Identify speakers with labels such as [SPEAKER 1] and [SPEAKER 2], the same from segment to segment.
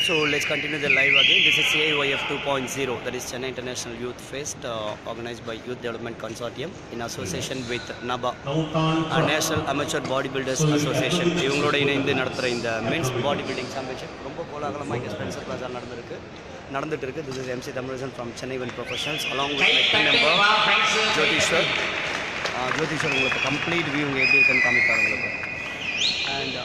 [SPEAKER 1] So let's continue the live again. This is CIYF 2.0, that is Chennai International Youth Fest, uh, organized by Youth Development Consortium in association with NABA, uh, National Amateur Bodybuilders Association. இவங்களோட இணைந்து நடத்துகிற இந்த men's body building championship ரொம்ப கோலாகலமாக இங்கே Spencer plaza நடந்திருக்கு நடந்துட்டு இருக்கு this is MC Tamizhan from Chennai when professionals along with my team member Jothishwar Uh, Jothishwar உங்களுக்கு கம்ப்ளீட் வியூ இங்கே எப்படி இருக்குன்னு காமிப்பார் உங்களுக்கு and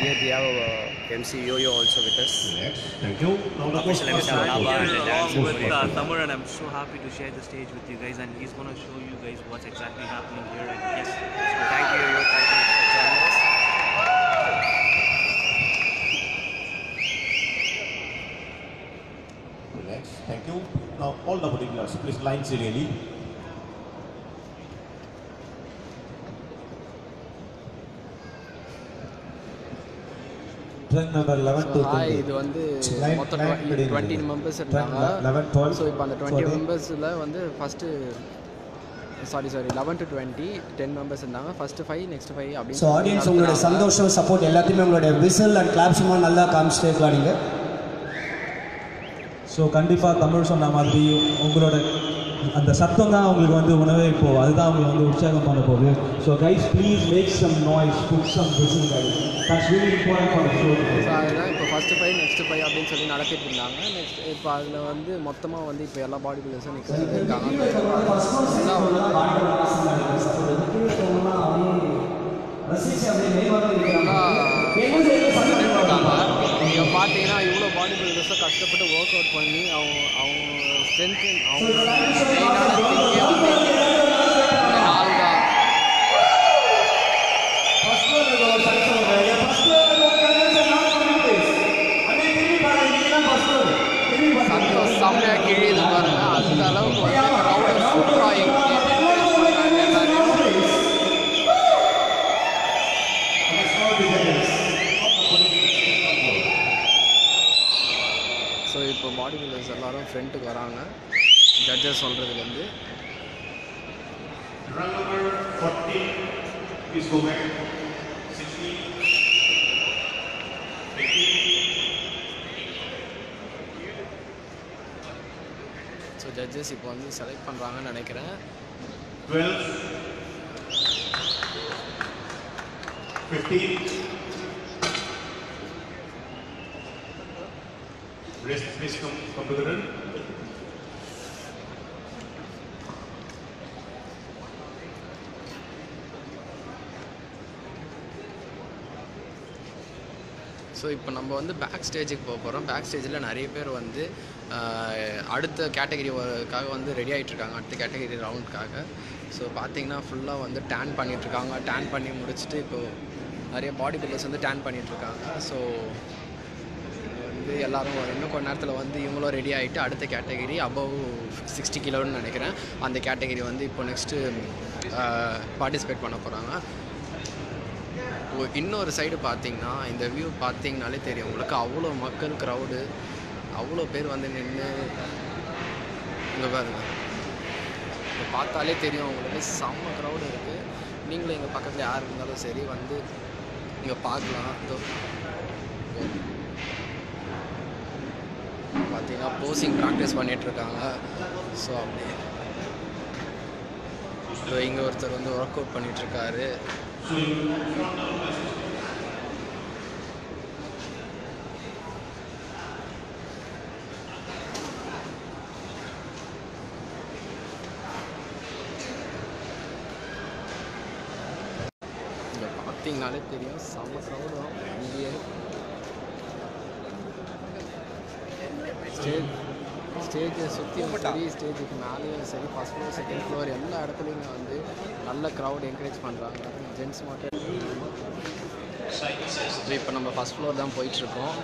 [SPEAKER 1] Here we have uh, MC Yo-Yo also with us.
[SPEAKER 2] Next, thank you. Now the
[SPEAKER 1] Official MC
[SPEAKER 2] first
[SPEAKER 1] and the dance
[SPEAKER 3] along with
[SPEAKER 1] movement.
[SPEAKER 3] uh, Tamar and I'm so happy to share the stage with you guys and he's going to show you guys what's exactly happening here and yes
[SPEAKER 1] So thank you, Yo. Thank you for joining us.
[SPEAKER 2] Next, thank you. Now all the particulars, please line serially.
[SPEAKER 4] Hi இது வந்து மொத்தம். Twenty members இருந்தாங்க.
[SPEAKER 5] le- 11, 12,
[SPEAKER 4] so இப்போ அந்த twenty
[SPEAKER 5] 14.
[SPEAKER 4] மெம்பர்ஸில் வந்து first sorry sorry eleven to twenty ten members இருந்தாங்க. First five next five அப்படின்னு
[SPEAKER 6] ஸோ ஆடியன்ஸ் உங்களுடைய சந்தோஷம் சப்போர்ட் எல்லாத்தையுமே உங்களுடைய விசில் அண்ட் கிளாப்ஸுமா நல்லா காமிச்சிட்டே இருக்கலாம் நீங்கள்
[SPEAKER 5] ஸோ கண்டிப்பாக தமிழ் சொன்ன மாதிரி உங்களோட அந்த சத்தம் தான் உங்களுக்கு வந்து உணவே இப்போ அதுதான் உங்களுக்கு வந்து உற்சாகம் பண்ண போகுது. So guys please make some noise put some whistle guys that's really important for the show
[SPEAKER 4] so அதுதான் இப்போ ஃபஸ்ட்டு ஃபைவ் நெக்ஸ்ட் ஃபைவ் அப்படின்னு சொல்லி நடத்திட்டு இருந்தாங்க. நெக்ஸ்ட் இப்போ அதில் வந்து மொத்தமாக வந்து இப்போ எல்லா பாடி பில்டர்ஸும் நிற்கிறது இருக்காங்க. இங்கே பார்த்தீங்கன்னா இவ்வளோ பாடி பில்டர்ஸும் கஷ்டப்பட்டு ஒர்க் அவுட் பண்ணி அவங்க அவங்க ஸ்ட்ரென்த் அவங்க மெயினான திங்கே வந்து இந்த நாள் தான் சத்தம் செம்மையாக கிழியுது பாருங்க அந்த அளவுக்கு வந்து க்ரௌடு சூப்பராக எல்லாரையும் ஸோ இப்போ பாடி பில்டர்ஸ் எல்லாரும் ஃப்ரண்ட்டுக்கு வராங்க ஜட்ஜஸ் சொல்கிறதுலேருந்து
[SPEAKER 2] Run number 40, please go back. 60, 80,
[SPEAKER 4] so judges இப்போ வந்து செலக்ட் பண்ணுறாங்கன்னு நினைக்கிறேன்.
[SPEAKER 2] Rest, please come, come to the run.
[SPEAKER 4] So இப்போ நம்ம வந்து பேக் ஸ்டேஜுக்கு போக போகிறோம் பேக் ஸ்டேஜில் நிறைய பேர் வந்து அடுத்த கேட்டகரிக்காக வந்து ரெடி ஆகிட்ருக்காங்க அடுத்த கேட்டகரி ரவுண்டுக்காக ஸோ பார்த்தீங்கன்னா ஃபுல்லாக வந்து டேன் பண்ணிகிட்ருக்காங்க டேன் பண்ணி முடிச்சுட்டு இப்போது நிறைய பாடி பில்டர்ஸ் வந்து டேன் பண்ணிகிட்ருக்காங்க ஸோ வந்து எல்லோரும் இன்னும் கொஞ்ச நேரத்தில் வந்து இவங்களும் ரெடி ஆகிட்டு அடுத்த கேட்டகரி அபவ் சிக்ஸ்டி கிலோன்னு நினைக்கிறேன். அந்த கேட்டகரி வந்து இப்போ நெக்ஸ்ட்டு பார்ட்டிசிபேட் பண்ண போகிறாங்க இன்னொரு சைடு பார்த்தீங்கன்னா இந்த வியூ பார்த்தீங்கனாலே தெரியும். உங்களுக்கு அவ்வளோ மக்கள் க்ரௌடு அவ்வளோ பேர் வந்து நின்று இங்கே பாருங்க. இப்போ பார்த்தாலே தெரியும் உங்களுக்கு செம்ம க்ரௌடு இருக்குது நீங்களும் எங்கள் பக்கத்தில் யார் இருந்தாலும் சரி வந்து இங்கே பார்க்கலாம். பார்த்தீங்கன்னா போசிங் ப்ராக்டிஸ் பண்ணிகிட்ருக்காங்க ஸோ அப்படியே இதோ இங்கே ஒருத்தர் வந்து ஒர்க் அவுட் பண்ணிகிட்ருக்காரு இங்கே பார்த்தீங்கனாலே தெரியும் செம்ம க்ரௌடு தான். இங்கேயே. ஸ்டேஜ் ஸ்டேஜை சுற்றியும் சரி ஸ்டேஜுக்கு மேலேயும் சரி ஃபஸ்ட் ஃப்ளோர் செகண்ட் ஃப்ளோர் எல்லா இடத்துலையுமே வந்து நல்ல க்ரௌட் என்கரேஜ் பண்ணுறாங்க ஜென்ட்ஸ் மட்டும் இப்போ நம்ம ஃபஸ்ட் ஃப்ளோர் தான் போயிட்டுருக்கோம்.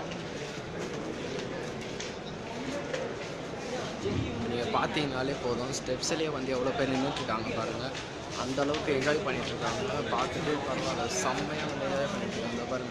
[SPEAKER 4] நீங்கள் பார்த்தீங்கனாலே போதும். ஸ்டெப்ஸ்லேயே வந்து எவ்வளோ பேர் நின்றுட்டுருக்காங்க பாருங்கள் அந்த அளவுக்கு என்ஜாய் பண்ணிகிட்ருக்காங்க பார்த்துட்டு பரவாயில்ல. செம்மையாக என்ஜாய் பண்ணிட்டுருக்காங்க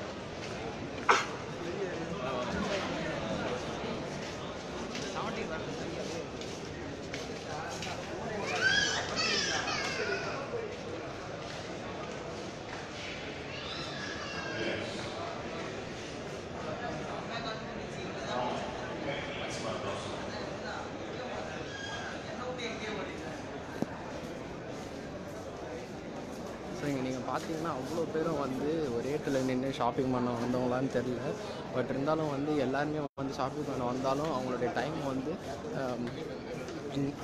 [SPEAKER 4] பார்த்தீங்கன்னா அவ்வளோ பேரும் வந்து ஒரே இடத்துல நின்று ஷாப்பிங் பண்ண வந்தவங்களான்னு தெரில பட் இருந்தாலும் வந்து எல்லாருமே வந்து ஷாப்பிங் பண்ண வந்தாலும் அவங்களுடைய டைம் வந்து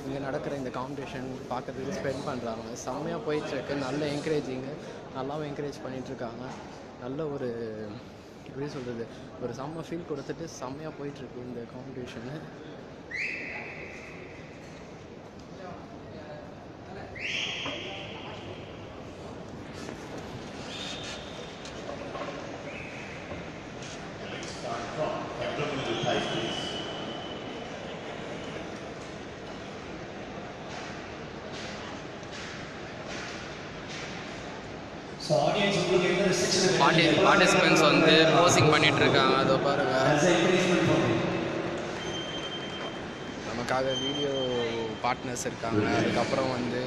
[SPEAKER 4] இங்கே நடக்கிற இந்த காம்படிஷன் பார்க்குறதுக்கு ஸ்பெண்ட் பண்ணுறாங்க செம்மையாக போயிட்டுருக்கு நல்ல என்கரேஜிங்கு நல்லாவும் என்கரேஜ் பண்ணிகிட்ருக்காங்க நல்ல ஒரு எப்படி சொல்கிறது ஒரு செம்ம ஃபீல் கொடுத்துட்டு செம்மையாக போயிட்டுருக்கு இந்த competition
[SPEAKER 2] Abdominal thighs, please.
[SPEAKER 6] So audience உங்களுக்கு எந்த ரெஸ்ட்ரிக்ஷன்
[SPEAKER 4] பார்ட்டி பார்ட்டிசிபென்ட்ஸ் வந்து போசிங் பண்ணிட்டு இருக்காங்க அதோ பாருங்க. நமக்காக வீடியோ பார்ட்னர்ஸ் இருக்காங்க. அதுக்கப்புறம் வந்து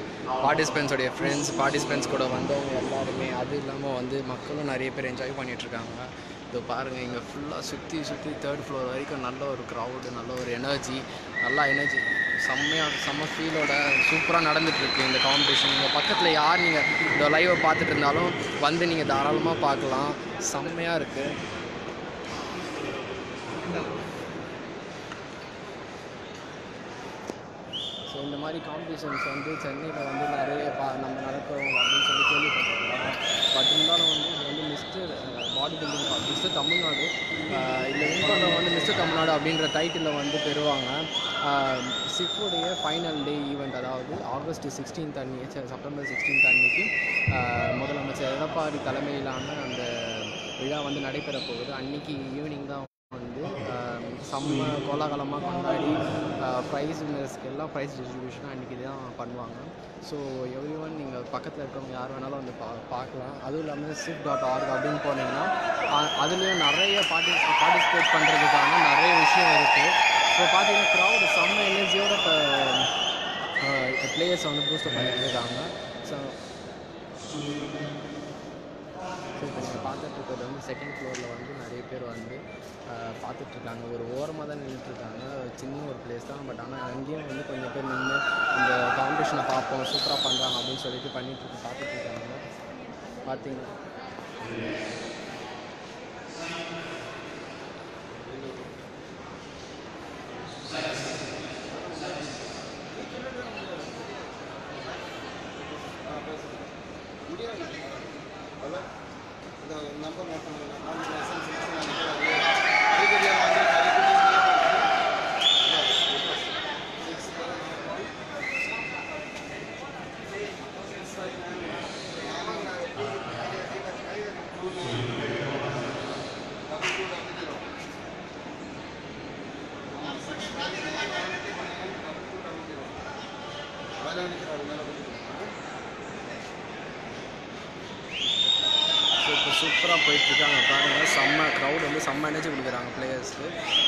[SPEAKER 4] பார்ட்டிசிபென்ட்ஸோடைய ஃப்ரெண்ட்ஸ் பார்ட்டிசிபென்ட்ஸ் கூட வந்தவங்க எல்லாருமே அது இல்லாமல் வந்து மக்களும் நிறைய பேர் என்ஜாய் பண்ணிட்டு இருக்காங்க இதோ பாருங்கள் இங்கே ஃபுல்லாக சுற்றி சுற்றி தேர்ட் ஃப்ளோர் வரைக்கும் நல்ல ஒரு க்ரௌடு நல்ல ஒரு எனர்ஜி நல்லா எனர்ஜி செம்மையாக செம்ம ஃபீலோட சூப்பராக நடந்துகிட்ருக்கு இந்த காம்படிஷன் இங்கே பக்கத்தில் யார் நீங்கள் இந்த லைவை பார்த்துட்டு இருந்தாலும் வந்து நீங்கள் தாராளமாக பார்க்கலாம். செம்மையாக இருக்குது ஸோ இந்த மாதிரி காம்படிஷன்ஸ் வந்து சென்னையில் வந்து நிறைய பா நம்ம நடக்கிறோம் அப்படின்னு சொல்லி கேள்விப்பட்டிருக்கோம் பட் இருந்தாலும் வந்து இது வந்து mister body building mister Tamil Nadu. இல்லை இன்ஃபார்ம் வந்து மிஸ்டர் தமிழ்நாடு அப்படின்ற டைட்டிலில் வந்து பெறுவாங்க. சிஃபுடைய ஃபைனல் டே ஈவெண்ட் அதாவது ஆகஸ்ட் சிக்ஸ்டீன்த் அன்னி செப்டம்பர் சிக்ஸ்டீன்த் அன்னைக்கு முதலமைச்சர் எடப்பாடி தலைமையிலான அந்த விழா வந்து நடைபெற போகுது. அன்னைக்கு ஈவினிங் தான் வந்து செம்ம கோலாகலமாக கொண்டாடி ப்ரைஸ் வின்னர்ஸ்க்கு எல்லாம் ப்ரைஸ் டிஸ்ட்ரிபியூஷனாக அன்றைக்கி தான் பண்ணுவாங்க. ஸோ எவ்ரி ஒன் நீங்கள் பக்கத்தில் இருக்கவங்க யார் வேணாலும் வந்து பா பார்க்கலாம். அதுவும் இல்லாமல் சிப் டாட் ஆர்க் அப்படின்னு போனீங்கன்னா அதுலேயும் நிறைய பார்ட்டி பார்ட்டிசிபேட் பண்ணுறதுக்கான நிறைய விஷயம் இருக்குது ஸோ பார்த்தீங்கன்னா க்ரௌடு செம்ம எனர்ஜியோட இப்போ பிளேயர்ஸ் வந்து பூஸ்டப் பண்ணிட்டு இருக்காங்க. ஸோ இப்போ வந்து செகண்ட் ஃப்ளோரில் வந்து நிறைய பேர் வந்து பார்த்துட்ருக்காங்க. ஒரு ஓரமாக தான் நின்றுட்டுருக்காங்க சின்ன ஒரு பிளேஸ் தான். பட் ஆனால் அங்கேயும் வந்து கொஞ்சம் பேர் நின்று இந்த காம்படிஷனை பார்ப்போம் சூப்பராக பண்ணுறாங்க அப்படின்னு சொல்லிட்டு பண்ணிட்டு பார்த்துட்ருக்காங்க. பார்த்தீங்கன்னா இருக்காங்க பார்த்தீங்க ஸோ இப்போ சூப்பராக போயிட்டுருக்காங்க பாருங்கள் செம்ம க்ரௌட் வந்து செம்ம எனர்ஜி கொடுக்குறாங்க பிளேயர்ஸ்க்கு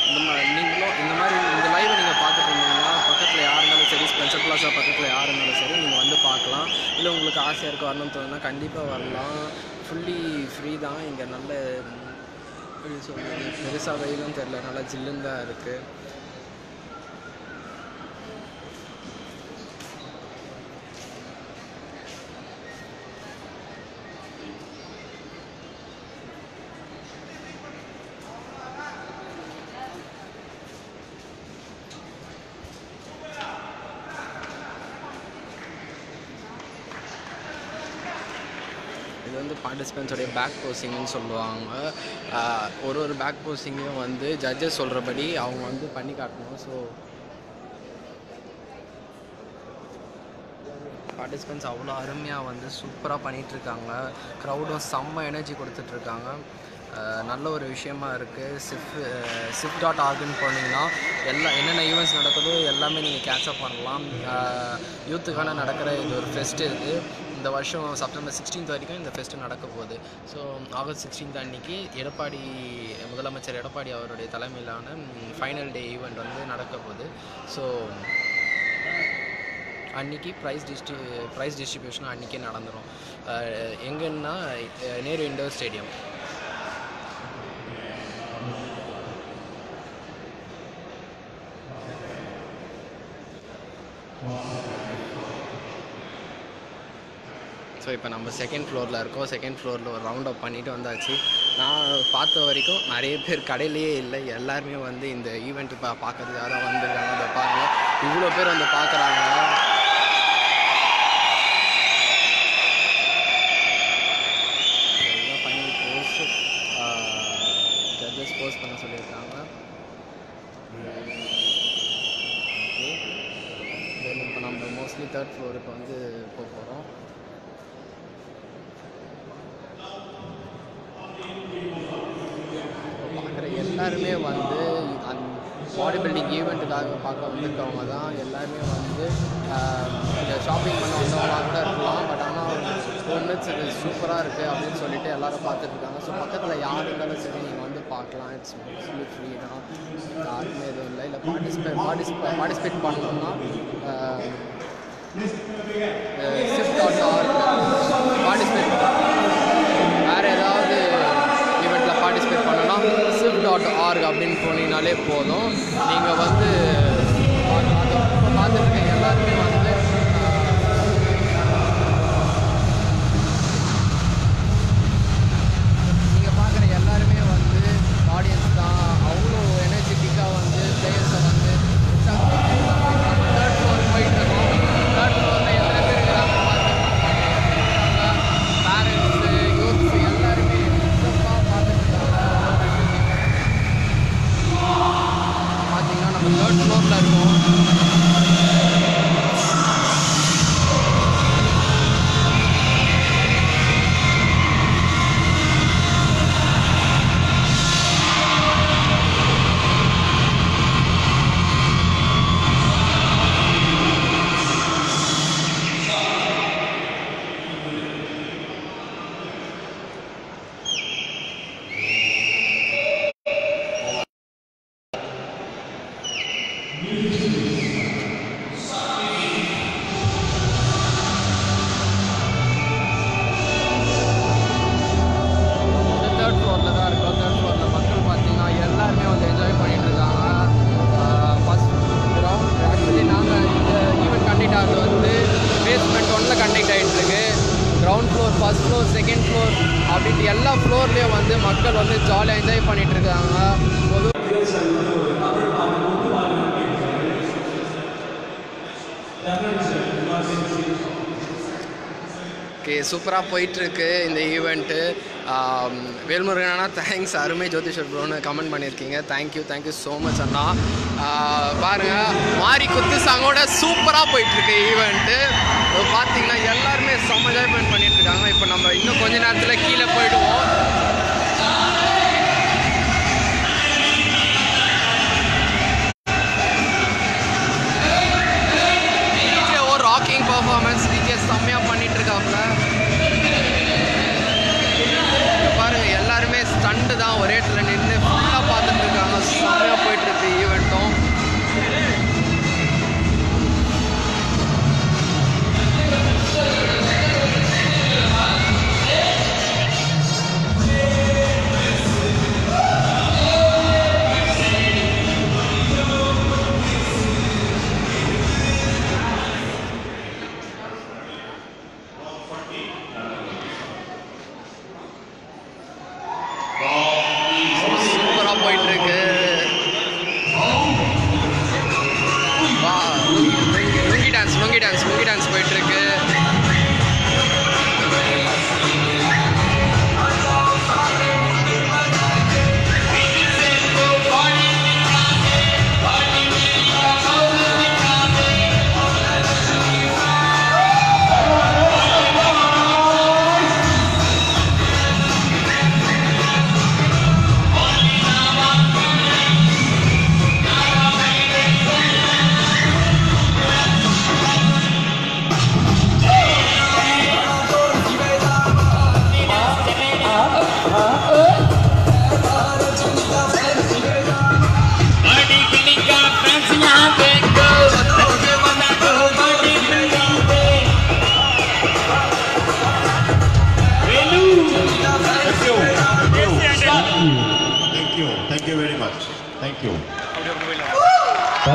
[SPEAKER 4] இந்த மாதிரி நீங்களும் இந்த மாதிரி இந்த லைவை நீங்கள் பார்த்துட்டு இருந்தீங்கன்னா பக்கத்தில் யார் இருந்தாலும் சரி ஸ்பென்சர் பிளாஸா பக்கத்தில் யார் இருந்தாலும் சரி நீங்கள் வந்து பார்க்கலாம். இல்லை உங்களுக்கு ஆசையாக இருக்க வரணும்னு தோணுன்னா கண்டிப்பாக வரலாம். ஃபுல்லி ஃப்ரீ தான். இங்கே நல்ல ம், எப்படி சொல்றது பெருசாக வெயிலும் தெரில நல்லா ஜில்லுன்னு தான் இருக்குது இது வந்து பார்ட்டிசிபெண்ட்ஸோடைய பேக் போஸ்டிங்னு சொல்லுவாங்க. ஒரு ஒரு பேக் போஸ்டிங்கையும் வந்து ஜட்ஜஸ் சொல்கிறபடி அவங்க வந்து பண்ணி காட்டணும். ஸோ பார்ட்டிசிபெண்ட்ஸ் அவ்வளோ அருமையாக வந்து சூப்பராக பண்ணிகிட்ருக்காங்க க்ரௌடும் செம்ம எனர்ஜி கொடுத்துட்ருக்காங்க நல்ல ஒரு விஷயமா இருக்குது சிஃப் சிஃப் டாட் ஆர்குன்னு போனீங்கன்னா எல்லா என்னென்ன ஈவெண்ட்ஸ் நடக்குதோ எல்லாமே நீங்கள் கேட்சப் பண்ணலாம். யூத்துக்கான நடக்கிற இது ஒரு ஃபெஸ்ட் இது. இந்த வருஷம் செப்டம்பர் சிக்ஸ்டீன்த் வரைக்கும் இந்த ஃபெஸ்ட்டு நடக்க போகுது. ஸோ ஆகஸ்ட் சிக்ஸ்டீன்த் அன்னைக்கு எடப்பாடி முதலமைச்சர் எடப்பாடி அவருடைய தலைமையிலான ஃபைனல் டே ஈவெண்ட் வந்து நடக்க போகுது. ஸோ அன்றைக்கி ப்ரைஸ் டிஸ்ட்ரி ப்ரைஸ் டிஸ்ட்ரிபியூஷன் அன்றைக்கே நடந்துடும் எங்கன்னா நேரு இண்டோர் ஸ்டேடியம் ஸோ இப்போ நம்ம செகண்ட் ஃப்ளோரில் இருக்கோம். செகண்ட் ஃப்ளோரில் ஒரு ரவுண்ட் அப் பண்ணிட்டு வந்தாச்சு. நான் பார்த்த வரைக்கும் நிறைய பேர் கடையிலேயே இல்லை. எல்லாருமே வந்து இந்த ஈவெண்ட் பா பார்க்கறதுக்காக தான் வந்திருக்காங்க. அதை பாருங்கள் இவ்வளோ பேர் வந்து பார்க்குறாங்க எல்லாம் ஃபைனல் போஸ்ட் ஜட்ஜஸ் போஸ்ட் பண்ண சொல்லியிருக்காங்க ஓகே தென் இப்போ நம்ம மோஸ்ட்லி தேர்ட் ஃப்ளோருக்கு வந்து போக போகிறோம் பார்க்குற எல்லாருமே வந்து அந் பாடி பில்டிங் ஈவெண்ட்டுக்காக பார்க்க வந்திருக்கவங்க தான் எல்லாருமே வந்து இந்த ஷாப்பிங் பண்ண வந்தவங்களாக கூட இருக்கலாம். பட் ஆனால் ஒன்று இது சூப்பராக இருக்குது அப்படின்னு சொல்லிட்டு எல்லாரும் பார்த்துட்ருக்காங்க ஸோ பக்கத்தில் யார் இருந்தாலும் சரி நீங்கள் வந்து பார்க்கலாம். இட்ஸ் மோஸ்ட்லி ஃப்ரீ தான். யாருமே எதுவும் இல்லை. இல்லை பார்ட்டிசிபேட் பார்ட்டிசிபே பார்ட்டிசிபேட் பண்ணணும்னா ஸ்விஃப்ட் டாட் ஆர்க் பார்ட்டிசிபேட் பண்ணணும்னா டாட் ஆர்க் அப்படின்னு போனீங்கனாலே போதும் நீங்கள் வந்து பார்க்கலாம். பார்த்துட்டு எல்லாருமே வந்து ஓகே சூப்பராக போயிட்டுருக்கு இந்த ஈவெண்ட்டு வேல்முருகனா தேங்க்ஸ் அருமை ஜோதிஷர் ப்ரோன்னு கமெண்ட் பண்ணியிருக்கீங்க. Thank you thank you so much அண்ணா. பாருங்கள் பாருங்க மாரி குத்து சாங்கோட சூப்பராக போயிட்டுருக்கு ஈவெண்ட்டு பார்த்தீங்கன்னா எல்லாருமே செம்ம என்ஜாய்மெண்ட் பண்ணிட்டுருக்காங்க. இப்போ நம்ம இன்னும் கொஞ்ச நேரத்தில் கீழே போயிடுவோம்.
[SPEAKER 5] comments.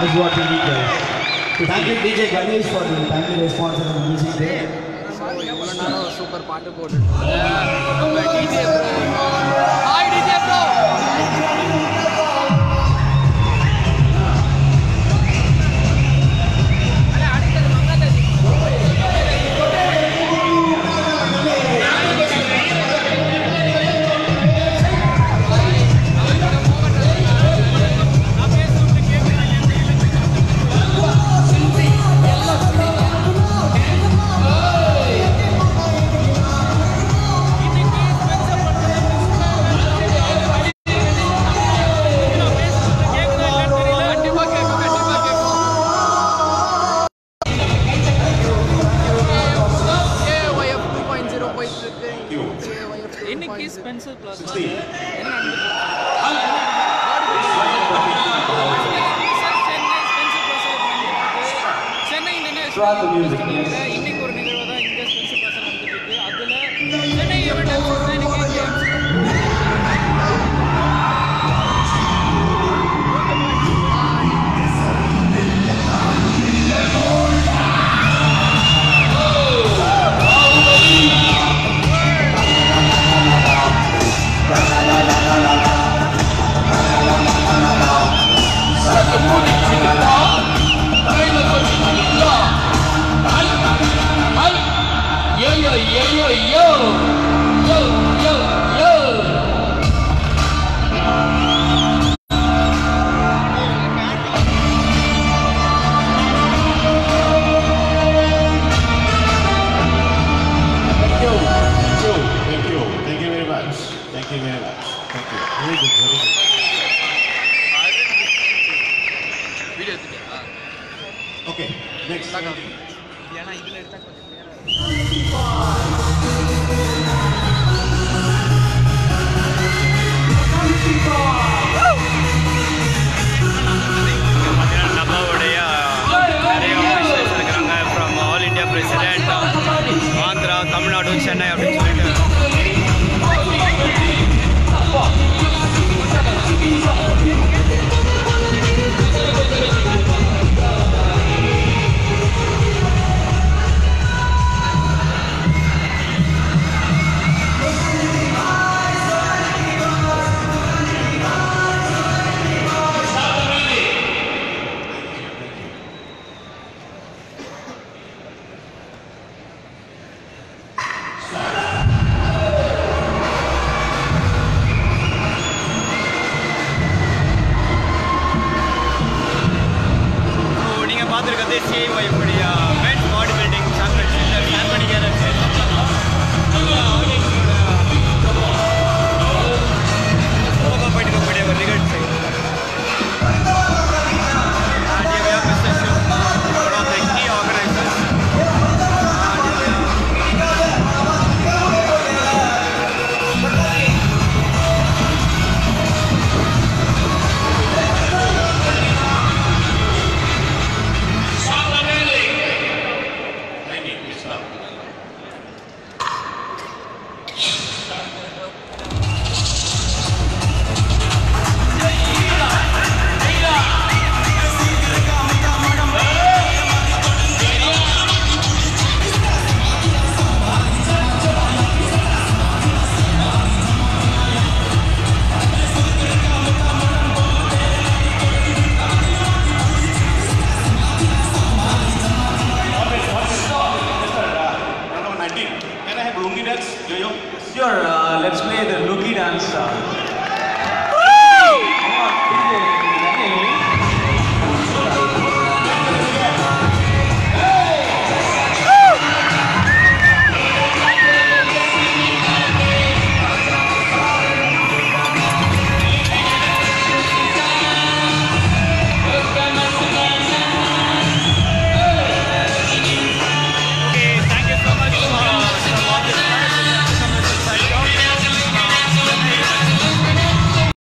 [SPEAKER 5] is what we need guys.
[SPEAKER 6] So Thank you DJ Ganesh for the timely response and the music there.
[SPEAKER 4] Super part of it. Hi DJ
[SPEAKER 2] bro. part of music. Yes. yo, yo. yo.
[SPEAKER 5] Sure, uh, let's play the lucky dance. Uh,